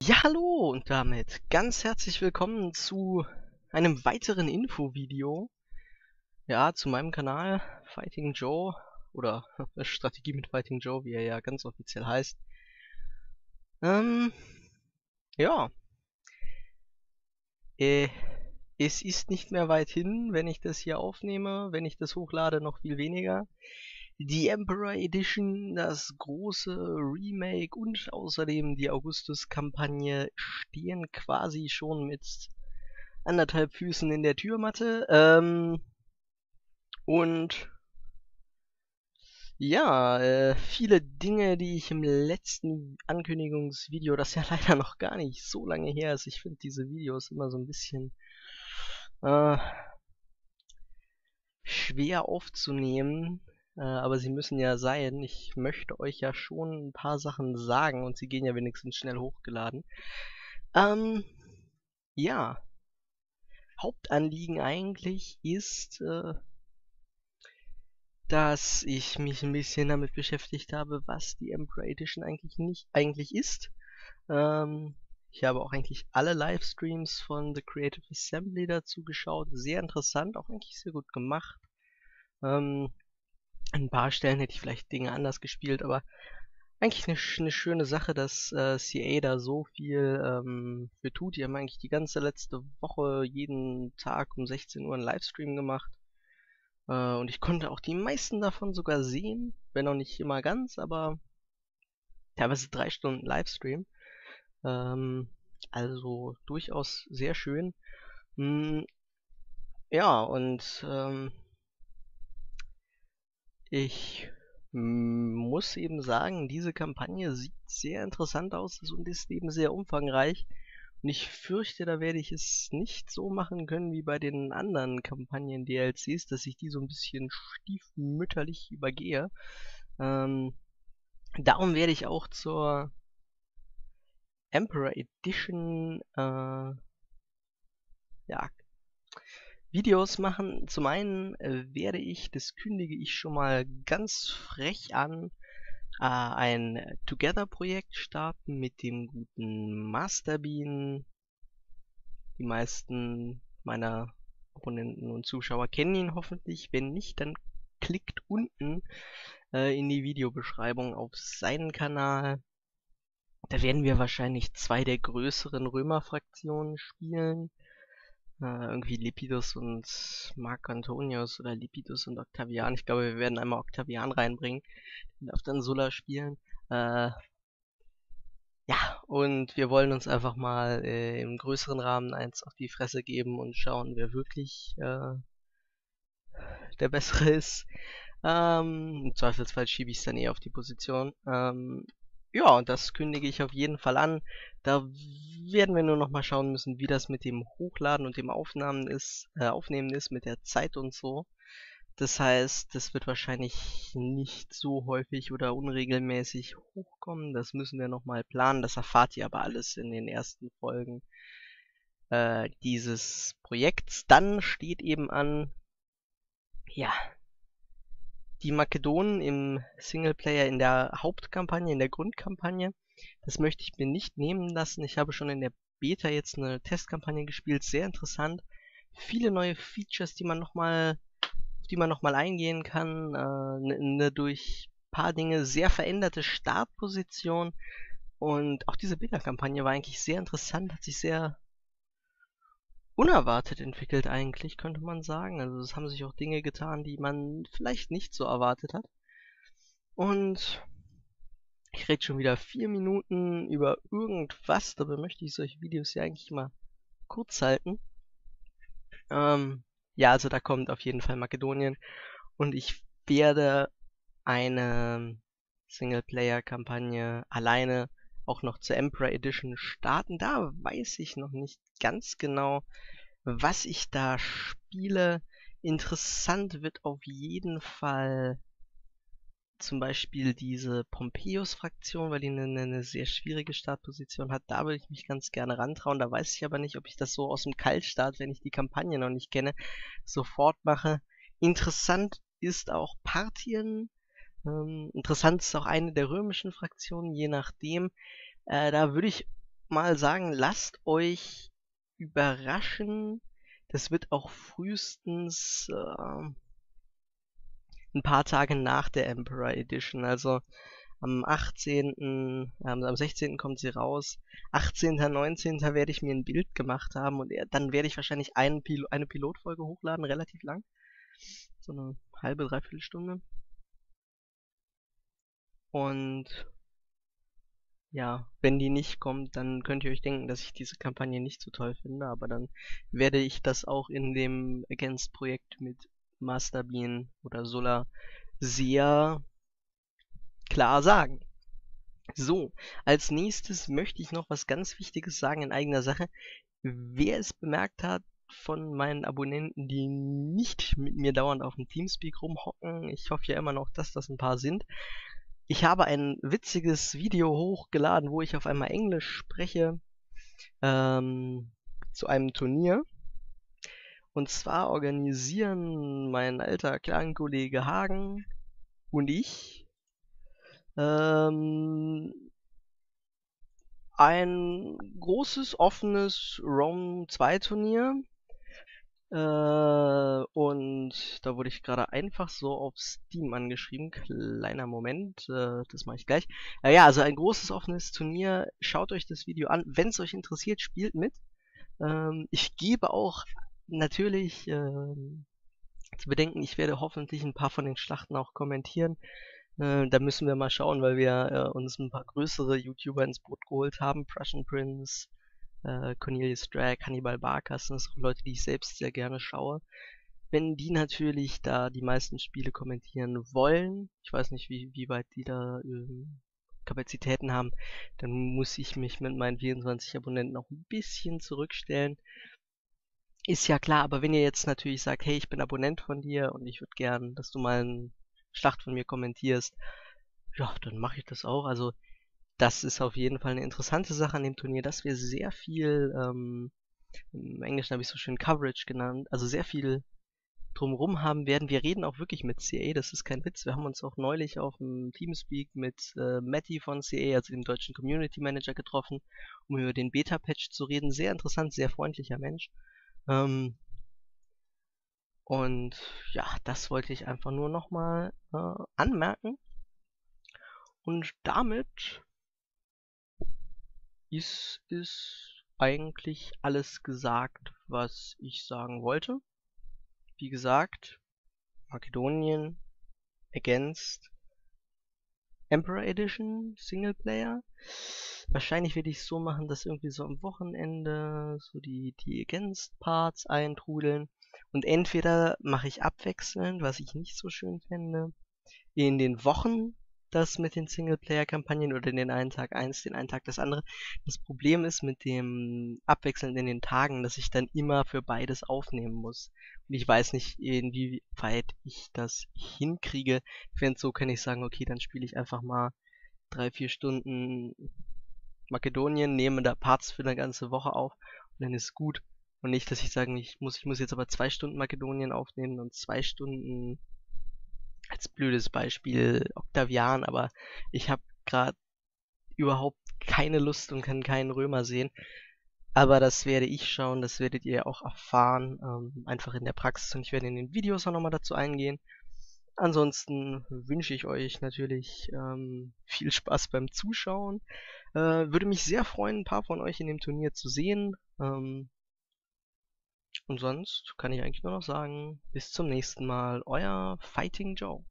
Ja, hallo und damit ganz herzlich willkommen zu einem weiteren Infovideo. Ja, zu meinem Kanal Fighting Joe oder Strategie mit Fighting Joe, wie er ja ganz offiziell heißt. Ähm, ja. Äh, es ist nicht mehr weit hin, wenn ich das hier aufnehme. Wenn ich das hochlade, noch viel weniger die Emperor Edition, das große Remake und außerdem die Augustus-Kampagne stehen quasi schon mit anderthalb Füßen in der Türmatte. Ähm, und ja, äh, viele Dinge, die ich im letzten Ankündigungsvideo, das ja leider noch gar nicht so lange her ist, ich finde diese Videos immer so ein bisschen äh, schwer aufzunehmen, äh, aber sie müssen ja sein. Ich möchte euch ja schon ein paar Sachen sagen und sie gehen ja wenigstens schnell hochgeladen. Ähm, ja. Hauptanliegen eigentlich ist, äh, dass ich mich ein bisschen damit beschäftigt habe, was die Emperor Edition eigentlich nicht eigentlich ist. Ähm, ich habe auch eigentlich alle Livestreams von The Creative Assembly dazu geschaut. Sehr interessant, auch eigentlich sehr gut gemacht. Ähm, an ein paar Stellen hätte ich vielleicht Dinge anders gespielt, aber eigentlich eine, eine schöne Sache, dass äh, CA da so viel ähm, für tut. Die haben eigentlich die ganze letzte Woche jeden Tag um 16 Uhr einen Livestream gemacht. Äh, und ich konnte auch die meisten davon sogar sehen, wenn auch nicht immer ganz, aber teilweise drei Stunden Livestream. Ähm, also durchaus sehr schön. Mm, ja, und ähm, ich muss eben sagen, diese Kampagne sieht sehr interessant aus und ist eben sehr umfangreich. Und ich fürchte, da werde ich es nicht so machen können wie bei den anderen Kampagnen DLCs, dass ich die so ein bisschen stiefmütterlich übergehe. Ähm, darum werde ich auch zur Emperor Edition äh, ja, Videos machen. Zum einen äh, werde ich, das kündige ich schon mal ganz frech an, äh, ein Together-Projekt starten mit dem guten Masterbean. Die meisten meiner Abonnenten und Zuschauer kennen ihn hoffentlich. Wenn nicht, dann klickt unten äh, in die Videobeschreibung auf seinen Kanal. Da werden wir wahrscheinlich zwei der größeren Römerfraktionen spielen. Äh, irgendwie Lepidus und Marc Antonius oder Lepidus und Octavian. Ich glaube, wir werden einmal Octavian reinbringen. Den darf dann Sulla spielen. Äh, ja, und wir wollen uns einfach mal äh, im größeren Rahmen eins auf die Fresse geben und schauen, wer wirklich äh, der Bessere ist. Ähm, Im Zweifelsfall schiebe ich es dann eh auf die Position. Ähm, ja, und das kündige ich auf jeden Fall an. Da werden wir nur noch mal schauen müssen, wie das mit dem Hochladen und dem Aufnahmen ist, äh, Aufnehmen ist, mit der Zeit und so. Das heißt, das wird wahrscheinlich nicht so häufig oder unregelmäßig hochkommen. Das müssen wir noch mal planen. Das erfahrt ihr aber alles in den ersten Folgen äh, dieses Projekts. Dann steht eben an, ja, die Makedonen im Singleplayer in der Hauptkampagne, in der Grundkampagne. Das möchte ich mir nicht nehmen lassen. Ich habe schon in der Beta jetzt eine Testkampagne gespielt, sehr interessant. Viele neue Features, die man nochmal, auf die man nochmal eingehen kann. Äh, eine, eine durch paar Dinge sehr veränderte Startposition. Und auch diese Beta-Kampagne war eigentlich sehr interessant, hat sich sehr unerwartet entwickelt eigentlich, könnte man sagen. Also es haben sich auch Dinge getan, die man vielleicht nicht so erwartet hat. Und ich rede schon wieder vier Minuten über irgendwas, dabei möchte ich solche Videos ja eigentlich mal kurz halten. Ähm, ja, also da kommt auf jeden Fall Makedonien und ich werde eine Singleplayer-Kampagne alleine auch noch zur Emperor Edition starten. Da weiß ich noch nicht ganz genau, was ich da spiele. Interessant wird auf jeden Fall zum Beispiel diese Pompeius-Fraktion, weil die eine, eine, sehr schwierige Startposition hat. Da würde ich mich ganz gerne rantrauen. Da weiß ich aber nicht, ob ich das so aus dem Kaltstart, wenn ich die Kampagne noch nicht kenne, sofort mache. Interessant ist auch Parthien. Ähm, interessant ist auch eine der römischen Fraktionen, je nachdem. Äh, da würde ich mal sagen, lasst euch überraschen. Das wird auch frühestens äh, ein paar Tage nach der Emperor Edition. Also am 18., ähm, am 16. kommt sie raus. 18., 19. werde ich mir ein Bild gemacht haben und dann werde ich wahrscheinlich einen Pil eine Pilotfolge hochladen, relativ lang. So eine halbe, dreiviertel Stunde. Und ja, wenn die nicht kommt, dann könnt ihr euch denken, dass ich diese Kampagne nicht so toll finde, aber dann werde ich das auch in dem Against-Projekt mit Masterbean oder Solar sehr klar sagen. So, als nächstes möchte ich noch was ganz Wichtiges sagen in eigener Sache. Wer es bemerkt hat von meinen Abonnenten, die nicht mit mir dauernd auf dem Teamspeak rumhocken, ich hoffe ja immer noch, dass das ein paar sind. Ich habe ein witziges Video hochgeladen, wo ich auf einmal Englisch spreche ähm, zu einem Turnier. Und zwar organisieren mein alter Klangkollege Hagen und ich ähm, ein großes, offenes Rome 2 Turnier. Äh, und da wurde ich gerade einfach so auf Steam angeschrieben. Kleiner Moment, äh, das mache ich gleich. Äh, ja, also ein großes offenes Turnier. Schaut euch das Video an. Wenn es euch interessiert, spielt mit. Ähm, ich gebe auch natürlich ähm, zu bedenken, ich werde hoffentlich ein paar von den Schlachten auch kommentieren. Äh, da müssen wir mal schauen, weil wir äh, uns ein paar größere YouTuber ins Boot geholt haben. Prussian Prince, äh, Cornelius Drag, Hannibal Barkas, das sind Leute, die ich selbst sehr gerne schaue. Wenn die natürlich da die meisten Spiele kommentieren wollen, ich weiß nicht, wie, wie weit die da äh, Kapazitäten haben, dann muss ich mich mit meinen 24 Abonnenten auch ein bisschen zurückstellen. Ist ja klar, aber wenn ihr jetzt natürlich sagt, hey, ich bin Abonnent von dir und ich würde gern, dass du mal ein Schlacht von mir kommentierst, ja, dann mache ich das auch. Also das ist auf jeden Fall eine interessante Sache an dem Turnier, dass wir sehr viel, ähm, im Englischen habe ich so schön Coverage genannt, also sehr viel drumherum haben werden. Wir reden auch wirklich mit CA, das ist kein Witz. Wir haben uns auch neulich auf dem Teamspeak mit äh, Matty von CA, also dem deutschen Community Manager, getroffen, um über den Beta-Patch zu reden. Sehr interessant, sehr freundlicher Mensch. Ähm, und ja, das wollte ich einfach nur nochmal äh, anmerken. Und damit ist es eigentlich alles gesagt, was ich sagen wollte. Wie gesagt, Makedonien Against Emperor Edition Singleplayer. Wahrscheinlich werde ich es so machen, dass irgendwie so am Wochenende so die, die Against Parts eintrudeln und entweder mache ich abwechselnd, was ich nicht so schön fände, in den Wochen das mit den Singleplayer-Kampagnen oder den einen Tag eins, den einen Tag das andere. Das Problem ist mit dem Abwechseln in den Tagen, dass ich dann immer für beides aufnehmen muss. Und ich weiß nicht, inwieweit ich das hinkriege. Wenn so, kann ich sagen, okay, dann spiele ich einfach mal drei, vier Stunden Makedonien, nehme da Parts für eine ganze Woche auf und dann ist gut. Und nicht, dass ich sage, ich muss, ich muss jetzt aber zwei Stunden Makedonien aufnehmen und zwei Stunden als blödes Beispiel Octavian, aber ich habe gerade überhaupt keine Lust und kann keinen Römer sehen. Aber das werde ich schauen, das werdet ihr auch erfahren, ähm, einfach in der Praxis und ich werde in den Videos auch nochmal dazu eingehen. Ansonsten wünsche ich euch natürlich ähm, viel Spaß beim Zuschauen. Äh, würde mich sehr freuen, ein paar von euch in dem Turnier zu sehen. Ähm, und sonst kann ich eigentlich nur noch sagen, bis zum nächsten Mal, euer Fighting Joe.